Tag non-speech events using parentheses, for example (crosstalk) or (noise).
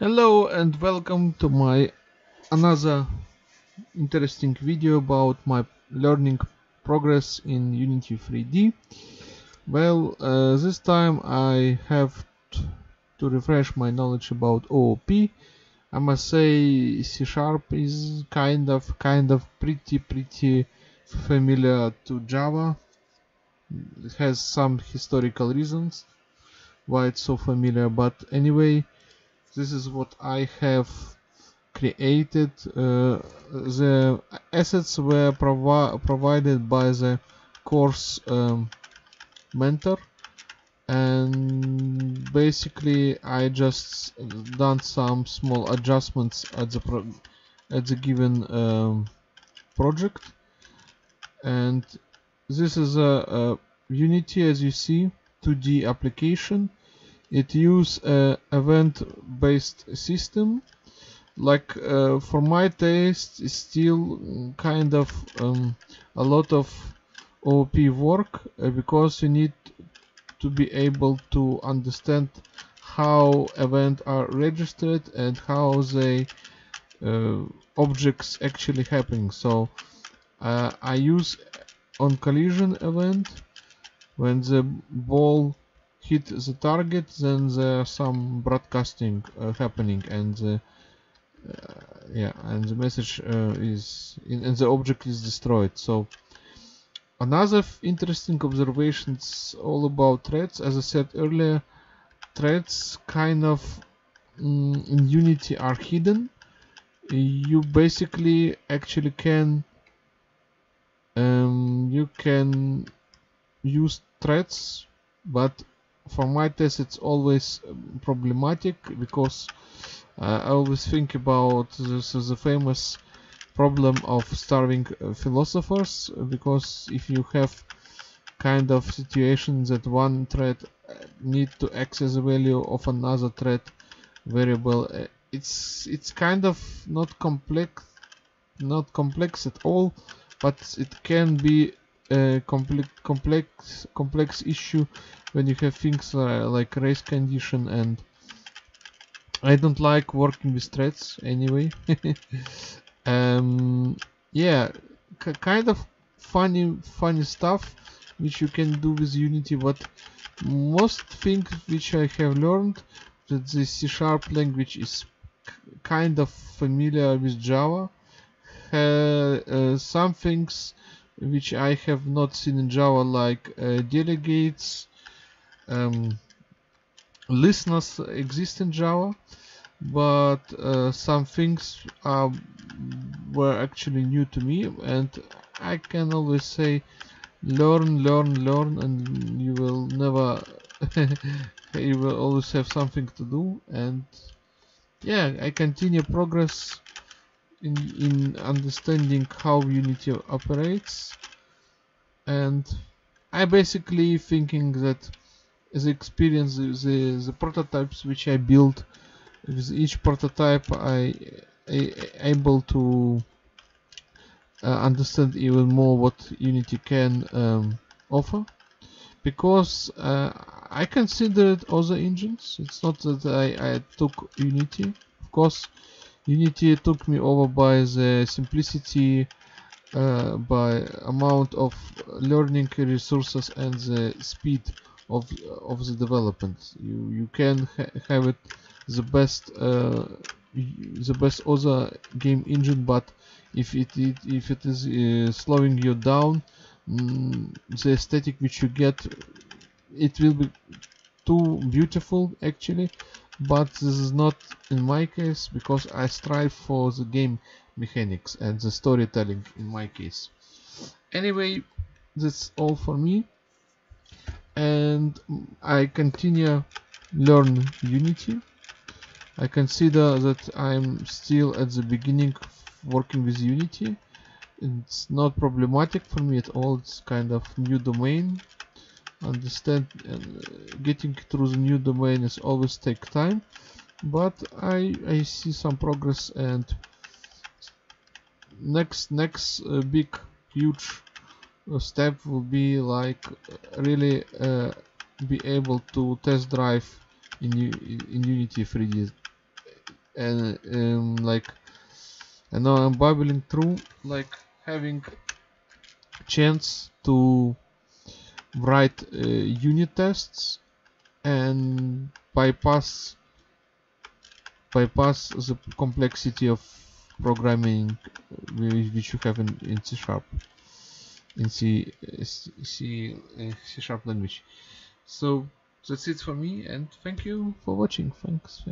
Hello and welcome to my another interesting video about my learning progress in Unity 3D. Well, uh, this time I have to refresh my knowledge about OOP. I must say C Sharp is kind of kind of pretty pretty familiar to Java. It has some historical reasons why it's so familiar, but anyway, this is what I have created. Uh, the assets were provi provided by the course um, mentor. And basically I just done some small adjustments at the at the given um, project. And this is a, a Unity as you see 2D application it use a event based system. Like uh, for my taste it's still kind of um, a lot of OP work uh, because you need to be able to understand how events are registered and how the uh, objects actually happening. So uh, I use on collision event when the ball hit the target then there's some broadcasting uh, happening and the, uh, yeah and the message uh, is in, and the object is destroyed. So another interesting observation is all about threads as I said earlier threads kind of mm, in Unity are hidden. You basically actually can um, you can use threads but for my test it's always um, problematic because uh, I always think about this is a famous problem of starving uh, philosophers because if you have kind of situation that one thread uh, need to access the value of another thread variable uh, it's it's kind of not complex not complex at all but it can be a complex complex complex issue when you have things uh, like race condition and I don't like working with threads anyway. (laughs) Um, yeah kind of funny funny stuff which you can do with unity but most things which I have learned that the C sharp language is kind of familiar with Java uh, some things which I have not seen in Java like uh, delegates um, listeners exist in Java but uh, some things are, were actually new to me and I can always say learn learn learn and you will never (laughs) you will always have something to do and yeah I continue progress in, in understanding how Unity operates. And I basically thinking that the experience the, the prototypes which I built with each prototype I, I able to uh, understand even more what Unity can um, offer. Because uh, I considered other engines. It's not that I, I took Unity. Of course Unity took me over by the simplicity uh, by amount of learning resources and the speed of of the development. You you can ha have it the best uh, the best other game engine but if it, it if it is uh, slowing you down mm, the aesthetic which you get it will be too beautiful actually but this is not in my case because I strive for the game mechanics and the storytelling in my case anyway that's all for me and I continue learn Unity. I consider that I'm still at the beginning working with Unity. It's not problematic for me at all. It's kind of new domain. Understand uh, getting through the new domain is always take time, but I I see some progress and next next uh, big huge step will be like really uh, be able to test drive in, in Unity 3D and um, like I know I'm babbling through like having chance to write uh, unit tests and bypass bypass the complexity of programming which you have in, in C sharp in C C, uh, C sharp language. So that's it for me and thank you for watching. Thanks